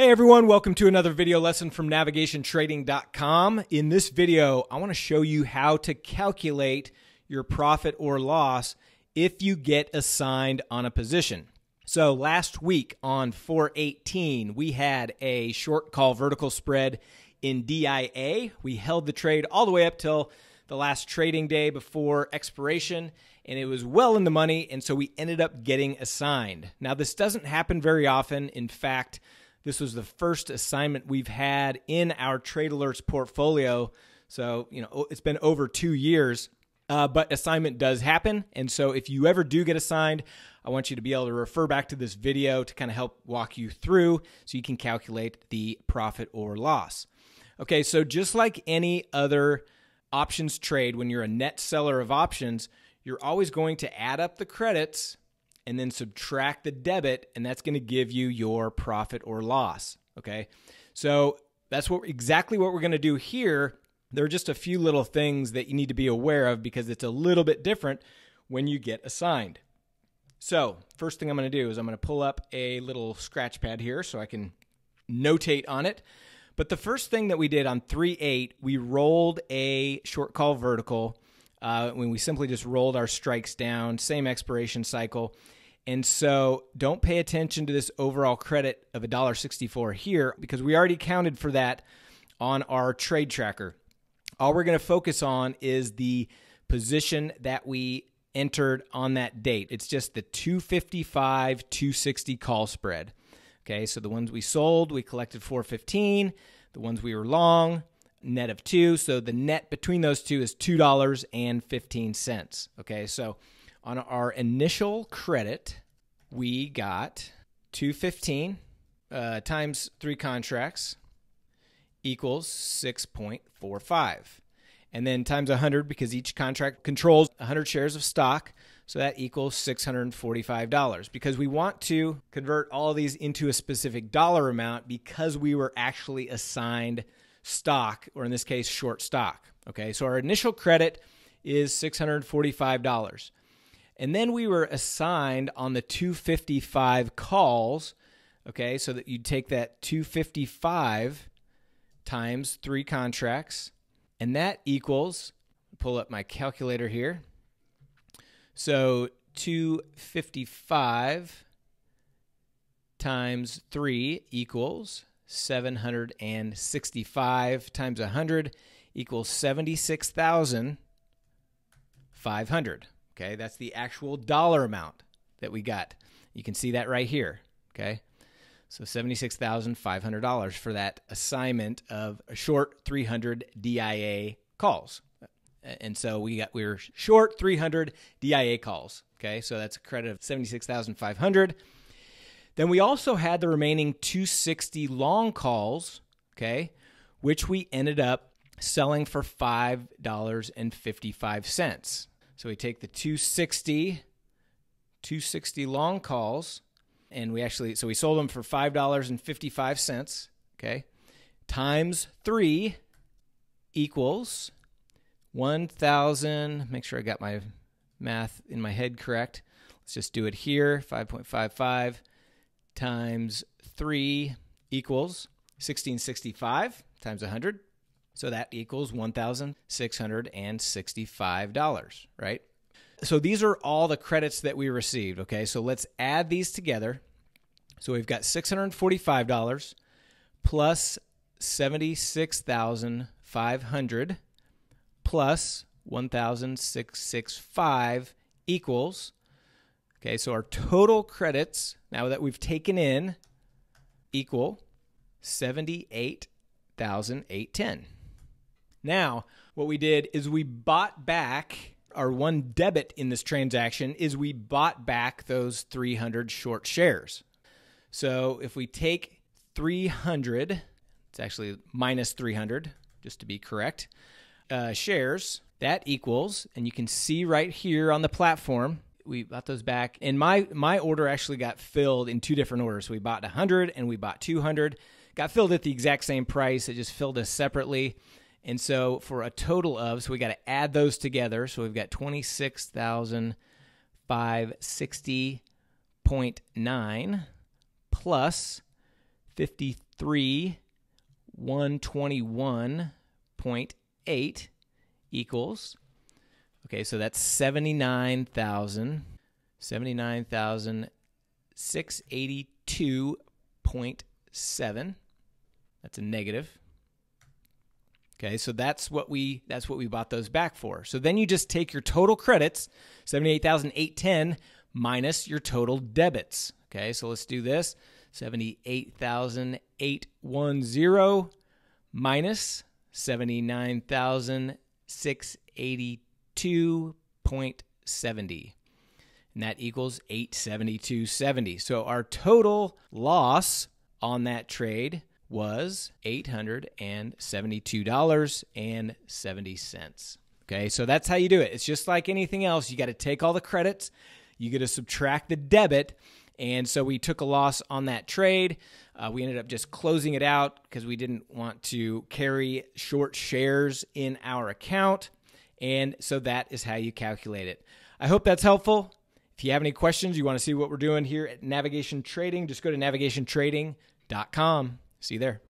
Hey everyone, welcome to another video lesson from navigationtrading.com. In this video, I want to show you how to calculate your profit or loss if you get assigned on a position. So last week on 418, we had a short call vertical spread in DIA. We held the trade all the way up till the last trading day before expiration and it was well in the money and so we ended up getting assigned. Now this doesn't happen very often. In fact, this was the first assignment we've had in our Trade Alerts portfolio. So, you know, it's been over two years, uh, but assignment does happen. And so, if you ever do get assigned, I want you to be able to refer back to this video to kind of help walk you through so you can calculate the profit or loss. Okay, so just like any other options trade, when you're a net seller of options, you're always going to add up the credits and then subtract the debit, and that's going to give you your profit or loss. Okay. So that's what exactly what we're going to do here. There are just a few little things that you need to be aware of because it's a little bit different when you get assigned. So, first thing I'm going to do is I'm going to pull up a little scratch pad here so I can notate on it. But the first thing that we did on 3 8, we rolled a short call vertical uh, when we simply just rolled our strikes down, same expiration cycle. And so don't pay attention to this overall credit of $1.64 here because we already counted for that on our trade tracker. All we're going to focus on is the position that we entered on that date. It's just the 255 260 call spread. Okay, so the ones we sold, we collected 415. The ones we were long, net of two. So the net between those two is $2.15. Okay, so on our initial credit, we got 215 uh, times three contracts equals 6.45. And then times 100 because each contract controls 100 shares of stock. So that equals $645 because we want to convert all these into a specific dollar amount because we were actually assigned stock, or in this case, short stock. Okay, so our initial credit is $645. And then we were assigned on the 255 calls, okay, so that you'd take that 255 times three contracts, and that equals, pull up my calculator here. So 255 times 3 equals 765 times 100 equals 76,500. Okay, that's the actual dollar amount that we got. You can see that right here. Okay, so $76,500 for that assignment of a short 300 DIA calls. And so we got we were short 300 DIA calls. Okay, so that's a credit of 76,500. Then we also had the remaining 260 long calls, okay, which we ended up selling for $5.55. So we take the 260 260 long calls and we actually so we sold them for $5.55, okay? Times 3 equals 1000, make sure I got my math in my head correct. Let's just do it here, 5.55 times 3 equals 1665 times 100. So that equals $1,665, right? So these are all the credits that we received, okay? So let's add these together. So we've got $645 plus 76,500 plus 1,665 equals Okay, so our total credits now that we've taken in equal 78,810. Now, what we did is we bought back our one debit in this transaction is we bought back those 300 short shares. So if we take 300, it's actually minus 300, just to be correct, uh, shares, that equals, and you can see right here on the platform, we bought those back and my my order actually got filled in two different orders. We bought 100 and we bought 200 got filled at the exact same price it just filled us separately. And so for a total of so we got to add those together so we've got 26560.9 plus 53 121.8 equals okay so that's 79,000 79,682.7 that's a negative. Okay so that's what we that's what we bought those back for. So then you just take your total credits 78,810 minus your total debits. Okay so let's do this. 78,810 minus 79,682.70. And that equals 872.70. So our total loss on that trade was $872.70. Okay, so that's how you do it. It's just like anything else. You got to take all the credits, you got to subtract the debit, and so we took a loss on that trade. Uh, we ended up just closing it out because we didn't want to carry short shares in our account. And so that is how you calculate it. I hope that's helpful. If you have any questions, you want to see what we're doing here at Navigation Trading, just go to navigationtrading.com. See you there.